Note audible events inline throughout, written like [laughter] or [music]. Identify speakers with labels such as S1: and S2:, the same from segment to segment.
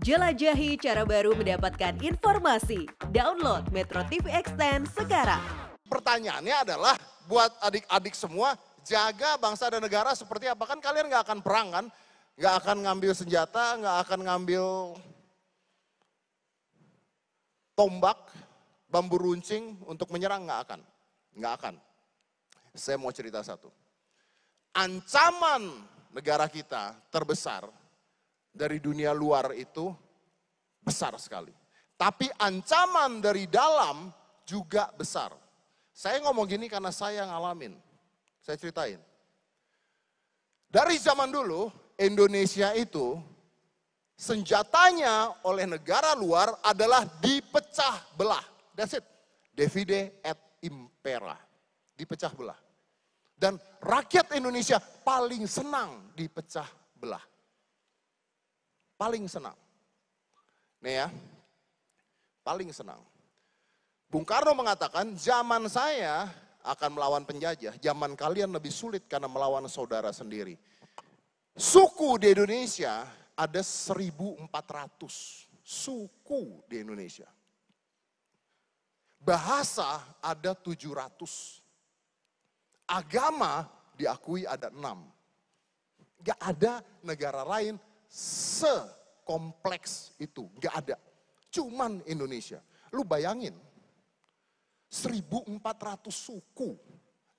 S1: Jelajahi cara baru mendapatkan informasi. Download Metro TV Extend sekarang.
S2: Pertanyaannya adalah buat adik-adik semua, jaga bangsa dan negara seperti apa? Kan kalian nggak akan perang kan? Nggak akan ngambil senjata, nggak akan ngambil tombak, bambu runcing untuk menyerang, nggak akan. Nggak akan. Saya mau cerita satu. Ancaman negara kita terbesar dari dunia luar itu besar sekali. Tapi ancaman dari dalam juga besar. Saya ngomong gini karena saya ngalamin. Saya ceritain. Dari zaman dulu, Indonesia itu senjatanya oleh negara luar adalah dipecah belah. That's it. Divide et impera. Dipecah belah. Dan rakyat Indonesia paling senang dipecah belah. Paling senang. Nih ya, paling senang. Bung Karno mengatakan zaman saya akan melawan penjajah, zaman kalian lebih sulit karena melawan saudara sendiri. Suku di Indonesia ada 1400 suku di Indonesia. Bahasa ada 700. Agama diakui ada enam. Gak ada negara lain sekompleks itu. Gak ada. Cuman Indonesia. Lu bayangin. 1400 suku.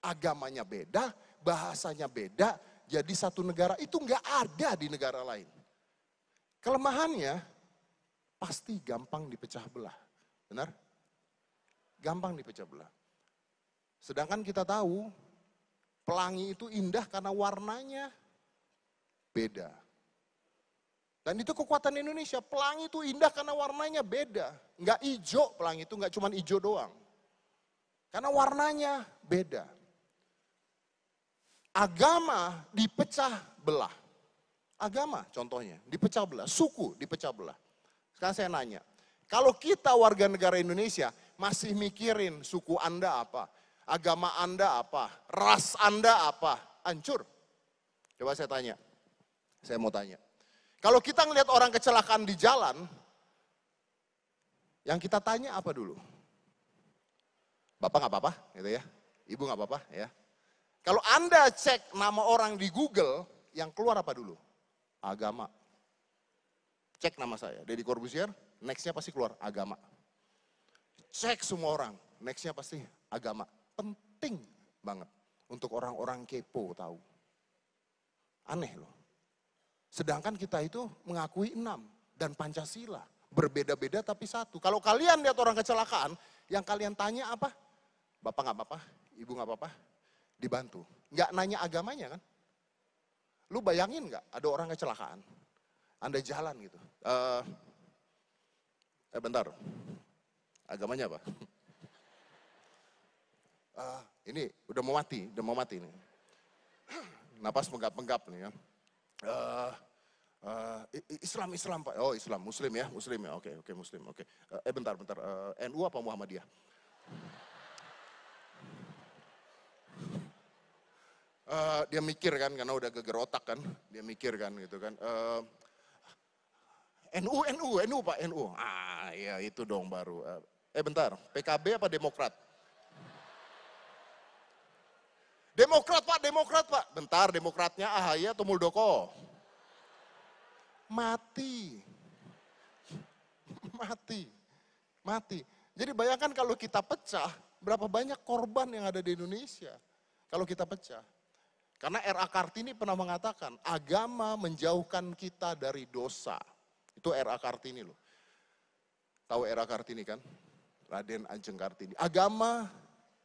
S2: Agamanya beda, bahasanya beda. Jadi satu negara itu gak ada di negara lain. Kelemahannya pasti gampang dipecah belah. Benar? Gampang dipecah belah. Sedangkan kita tahu pelangi itu indah karena warnanya beda. Dan itu kekuatan Indonesia. Pelangi itu indah karena warnanya beda. Enggak hijau pelangi itu, enggak cuma hijau doang. Karena warnanya beda. Agama dipecah belah. Agama contohnya dipecah belah. Suku dipecah belah. Sekarang saya nanya. Kalau kita warga negara Indonesia masih mikirin suku Anda apa, agama Anda apa, ras Anda apa, hancur. Coba saya tanya, saya mau tanya. Kalau kita ngelihat orang kecelakaan di jalan, yang kita tanya apa dulu? Bapak nggak apa-apa, gitu ya. Ibu nggak apa-apa, ya. Kalau Anda cek nama orang di Google, yang keluar apa dulu? Agama. Cek nama saya, Deddy Corbuzier, nextnya pasti keluar agama. Cek semua orang, nextnya pasti agama. Penting banget untuk orang-orang kepo tahu. Aneh loh. Sedangkan kita itu mengakui enam dan Pancasila. Berbeda-beda tapi satu. Kalau kalian lihat orang kecelakaan, yang kalian tanya apa? Bapak nggak apa-apa, ibu nggak apa-apa, dibantu. Nggak nanya agamanya kan? Lu bayangin nggak ada orang kecelakaan, anda jalan gitu. Uh, eh bentar, agamanya apa? Uh, ini udah mau mati, udah mau mati nih. Napas menggap-menggap nih ya. Uh, uh, Islam, Islam Pak. Oh Islam, Muslim ya, Muslim ya. Oke, okay, oke okay, Muslim. Oke. Okay. Uh, eh bentar, bentar. Uh, NU apa Muhammadiyah? Uh, dia mikir kan, karena udah geger otak kan. Dia mikir kan gitu kan. Uh, NU, NU, NU Pak, NU. Ah ya itu dong baru. Eh bentar, PKB apa Demokrat? Demokrat Pak, Demokrat Pak. Bentar, Demokratnya AHY atau Muldoko? Mati. [laughs] Mati. Mati. Jadi bayangkan kalau kita pecah, berapa banyak korban yang ada di Indonesia. Kalau kita pecah. Karena R.A. Kartini pernah mengatakan, agama menjauhkan kita dari dosa. Itu R.A. Kartini loh. Tahu R.A. Kartini kan? Raden Ajeng Kartini. Agama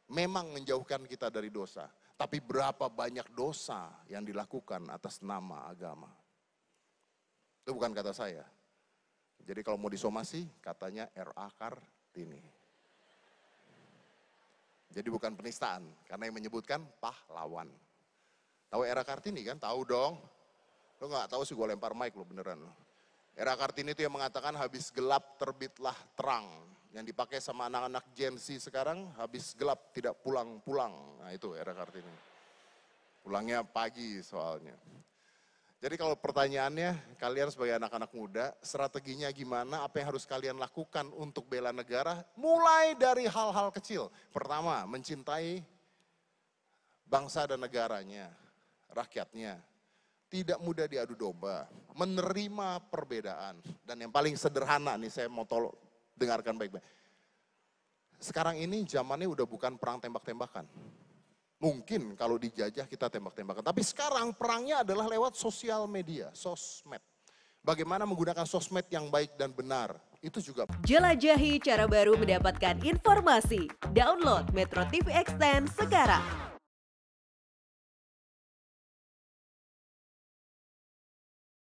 S2: memang menjauhkan kita dari dosa. Tapi berapa banyak dosa yang dilakukan atas nama agama. Itu bukan kata saya. Jadi kalau mau disomasi, katanya R.A. Kartini. Jadi bukan penistaan, karena yang menyebutkan pahlawan. Tahu era Kartini kan? Tahu dong. Lo nggak tahu sih gue lempar mic lo beneran. Era Kartini itu yang mengatakan habis gelap terbitlah terang. Yang dipakai sama anak-anak Gen Z sekarang habis gelap tidak pulang-pulang. Nah itu era Kartini. Pulangnya pagi soalnya. Jadi kalau pertanyaannya, kalian sebagai anak-anak muda, strateginya gimana, apa yang harus kalian lakukan untuk bela negara? Mulai dari hal-hal kecil. Pertama, mencintai bangsa dan negaranya, rakyatnya. Tidak mudah diadu domba, menerima perbedaan. Dan yang paling sederhana nih, saya mau tolong dengarkan baik-baik. Sekarang ini zamannya udah bukan perang tembak-tembakan Mungkin kalau dijajah kita tembak-tembakan. Tapi sekarang perangnya adalah lewat sosial media, sosmed. Bagaimana menggunakan sosmed yang baik dan benar. Itu juga.
S1: Jelajahi cara baru mendapatkan informasi. Download Metro TV Extend sekarang.